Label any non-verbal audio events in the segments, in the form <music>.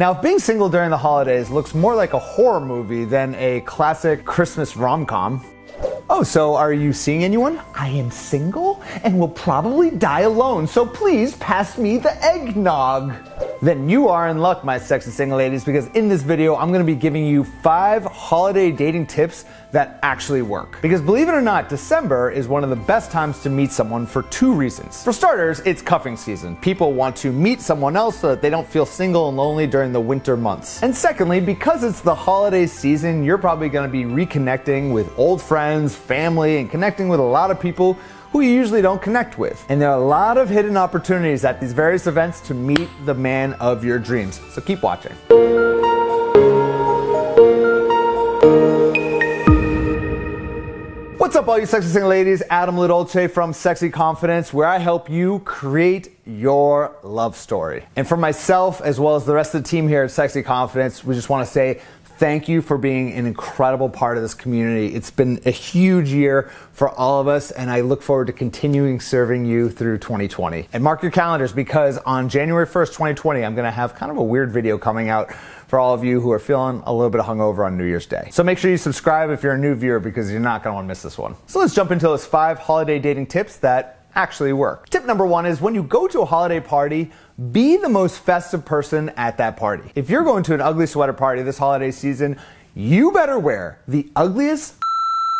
Now, if being single during the holidays looks more like a horror movie than a classic Christmas rom com, Oh, so are you seeing anyone? I am single and will probably die alone, so please pass me the eggnog. Then you are in luck, my sexy single ladies, because in this video, I'm gonna be giving you five holiday dating tips that actually work. Because believe it or not, December is one of the best times to meet someone for two reasons. For starters, it's cuffing season. People want to meet someone else so that they don't feel single and lonely during the winter months. And secondly, because it's the holiday season, you're probably gonna be reconnecting with old friends, family, and connecting with a lot of people who you usually don't connect with. And there are a lot of hidden opportunities at these various events to meet the man of your dreams. So keep watching. All you sexy single ladies? Adam LaDolce from Sexy Confidence, where I help you create your love story. And for myself, as well as the rest of the team here at Sexy Confidence, we just want to say thank you for being an incredible part of this community. It's been a huge year for all of us, and I look forward to continuing serving you through 2020. And mark your calendars because on January 1st, 2020, I'm going to have kind of a weird video coming out for all of you who are feeling a little bit hungover on New Year's Day. So make sure you subscribe if you're a new viewer because you're not going to want to miss this one. So let's jump into those five holiday dating tips that actually work. Tip number one is when you go to a holiday party, be the most festive person at that party. If you're going to an ugly sweater party this holiday season, you better wear the ugliest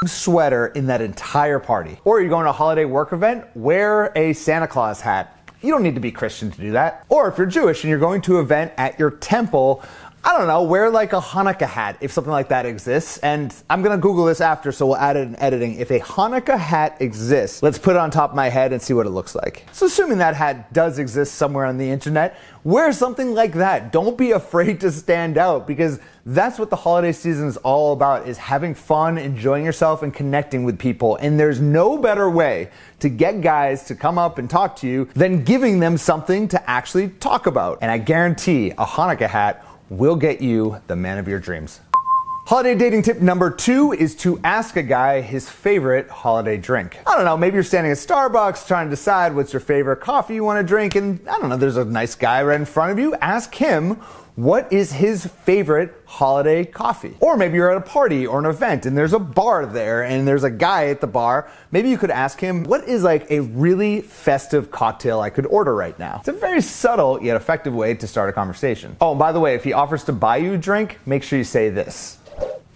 sweater in that entire party. Or you're going to a holiday work event, wear a Santa Claus hat. You don't need to be Christian to do that. Or if you're Jewish and you're going to an event at your temple, I don't know, wear like a Hanukkah hat if something like that exists. And I'm gonna Google this after, so we'll add it in editing. If a Hanukkah hat exists, let's put it on top of my head and see what it looks like. So, assuming that hat does exist somewhere on the internet, wear something like that. Don't be afraid to stand out because that's what the holiday season is all about is having fun, enjoying yourself and connecting with people. And there's no better way to get guys to come up and talk to you than giving them something to actually talk about. And I guarantee a Hanukkah hat will get you the man of your dreams. Holiday dating tip number two is to ask a guy his favorite holiday drink. I don't know, maybe you're standing at Starbucks trying to decide what's your favorite coffee you want to drink, and I don't know, there's a nice guy right in front of you. Ask him what is his favorite holiday coffee? Or maybe you're at a party or an event and there's a bar there and there's a guy at the bar. Maybe you could ask him, what is like a really festive cocktail I could order right now? It's a very subtle yet effective way to start a conversation. Oh, and by the way, if he offers to buy you a drink, make sure you say this.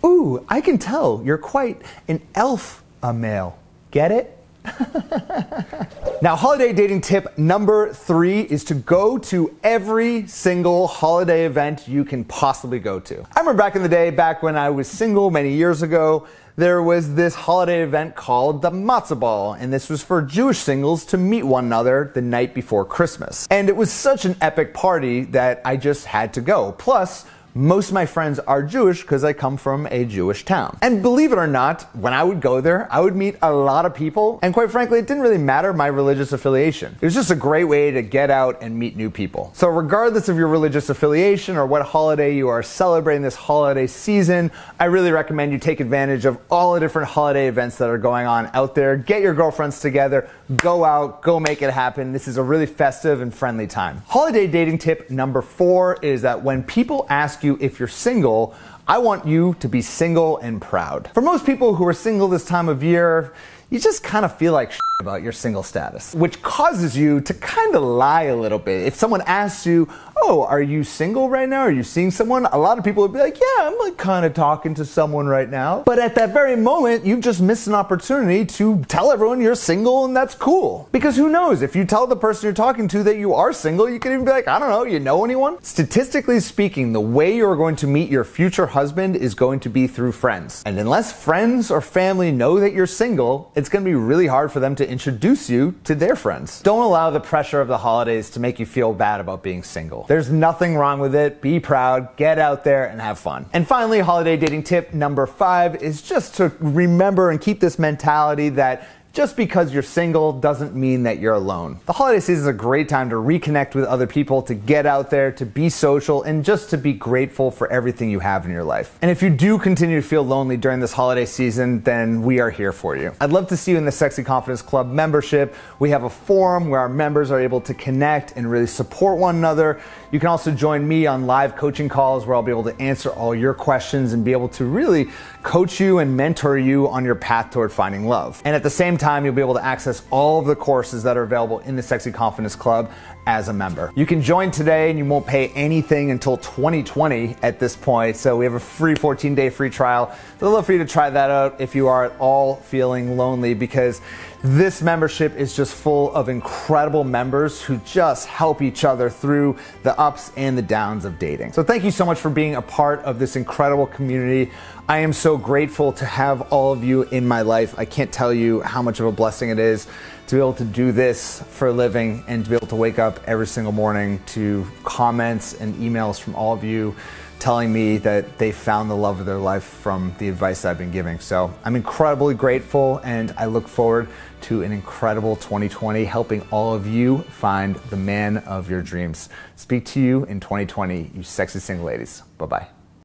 Ooh, I can tell you're quite an elf a male. Get it? <laughs> now, holiday dating tip number three is to go to every single holiday event you can possibly go to. I remember back in the day, back when I was single many years ago, there was this holiday event called the Matzah Ball, and this was for Jewish singles to meet one another the night before Christmas. And it was such an epic party that I just had to go. Plus, most of my friends are Jewish because I come from a Jewish town. And believe it or not, when I would go there, I would meet a lot of people. And quite frankly, it didn't really matter my religious affiliation. It was just a great way to get out and meet new people. So, regardless of your religious affiliation or what holiday you are celebrating this holiday season, I really recommend you take advantage of all the different holiday events that are going on out there. Get your girlfriends together, go out, go make it happen. This is a really festive and friendly time. Holiday dating tip number four is that when people ask you if you're single, I want you to be single and proud. For most people who are single this time of year, you just kind of feel like about your single status, which causes you to kind of lie a little bit. If someone asks you, Oh, are you single right now? Are you seeing someone? A lot of people would be like, Yeah, I'm like kind of talking to someone right now. But at that very moment, you've just missed an opportunity to tell everyone you're single and that's cool. Because who knows? If you tell the person you're talking to that you are single, you could even be like, I don't know, you know anyone? Statistically speaking, the way you're going to meet your future husband is going to be through friends. And unless friends or family know that you're single, it's going to be really hard for them to introduce you to their friends. Don't allow the pressure of the holidays to make you feel bad about being single. There's nothing wrong with it. Be proud, get out there and have fun. And finally, holiday dating tip number five is just to remember and keep this mentality that just because you're single doesn't mean that you're alone. The holiday season is a great time to reconnect with other people, to get out there, to be social, and just to be grateful for everything you have in your life. And if you do continue to feel lonely during this holiday season, then we are here for you. I'd love to see you in the Sexy Confidence Club membership. We have a forum where our members are able to connect and really support one another. You can also join me on live coaching calls where I'll be able to answer all your questions and be able to really coach you and mentor you on your path toward finding love. And at the same time, you'll be able to access all of the courses that are available in the Sexy Confidence Club as a member. You can join today and you won't pay anything until 2020 at this point. So we have a free 14 day free trial. So I'd love for you to try that out if you are at all feeling lonely because this membership is just full of incredible members who just help each other through the ups and the downs of dating. So thank you so much for being a part of this incredible community. I am grateful to have all of you in my life. I can't tell you how much of a blessing it is to be able to do this for a living and to be able to wake up every single morning to comments and emails from all of you telling me that they found the love of their life from the advice I've been giving. So I'm incredibly grateful and I look forward to an incredible 2020 helping all of you find the man of your dreams. Speak to you in 2020, you sexy single ladies. Bye bye.